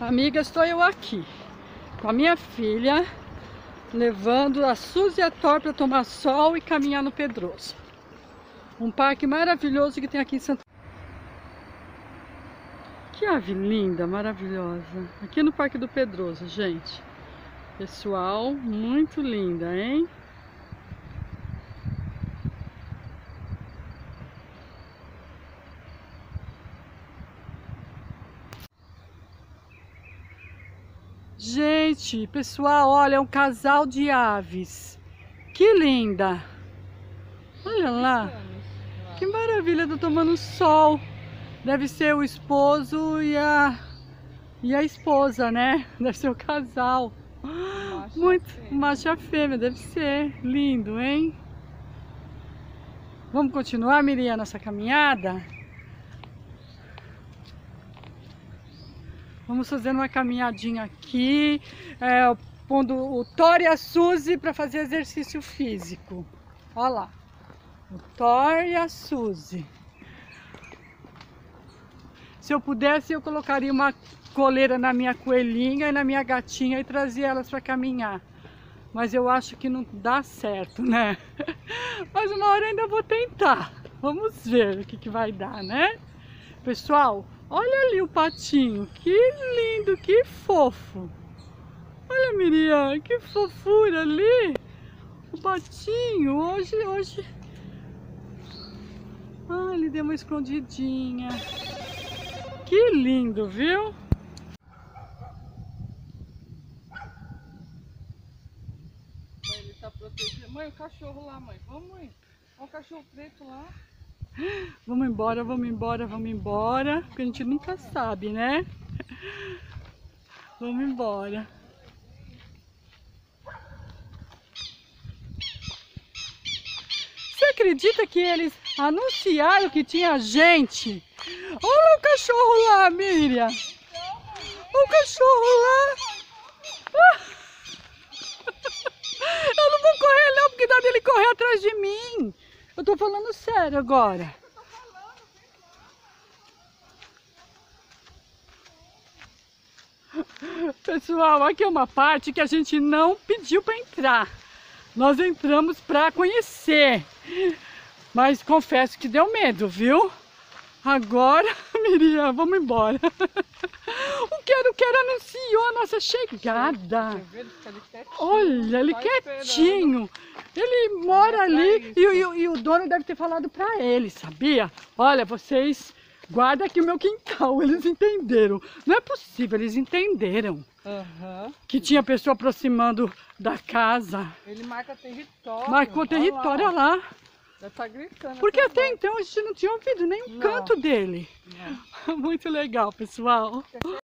Amiga, estou eu aqui com a minha filha, levando a Suzy e a Thor para tomar sol e caminhar no Pedroso. Um parque maravilhoso que tem aqui em Santo Que ave linda, maravilhosa. Aqui no Parque do Pedroso, gente. Pessoal, muito linda, hein? Gente, pessoal, olha, é um casal de aves. Que linda! Olha lá. Que maravilha, tô tomando sol. Deve ser o esposo e a e a esposa, né? Deve ser o casal. Macha Muito fêmea. macha fêmea, deve ser. Lindo, hein? Vamos continuar, Miriam, nossa caminhada? Vamos fazendo uma caminhadinha aqui, é, pondo o Thor e a Suzy para fazer exercício físico. Olha lá, o Thor e a Suzy. Se eu pudesse, eu colocaria uma coleira na minha coelhinha e na minha gatinha e trazia elas para caminhar. Mas eu acho que não dá certo, né? Mas uma hora ainda vou tentar. Vamos ver o que, que vai dar, né? Pessoal, olha ali o patinho. Que lindo, que fofo. Olha, Miriam, que fofura ali. O patinho, hoje, hoje... Ah, ele deu uma escondidinha. Que lindo, viu? Ele tá protegido. Mãe, o cachorro lá, mãe. Vamos, mãe. Olha o cachorro preto lá. Vamos embora, vamos embora, vamos embora. Porque a gente nunca sabe, né? Vamos embora. Você acredita que eles anunciaram que tinha gente? Olha o cachorro lá, Miriam. O cachorro lá. Eu não vou correr não, porque dá dele correr atrás de mim. Eu tô falando sério agora. Pessoal, aqui é uma parte que a gente não pediu para entrar. Nós entramos para conhecer. Mas confesso que deu medo, viu? Agora, Miriam, vamos embora. O Quero Quero anunciou a nossa chegada. Olha, ele quietinho. Ele mora ali e, e, e, o dono deve ter falado para ele, sabia? Olha, vocês guardem aqui o meu quintal. Eles entenderam. Não é possível, eles entenderam. Uhum. Que tinha pessoa aproximando da casa. Ele marca território. Marcou território, olha lá. Já tá gritando. Porque até então a gente não tinha ouvido nenhum não. canto dele. Não. Muito legal, pessoal.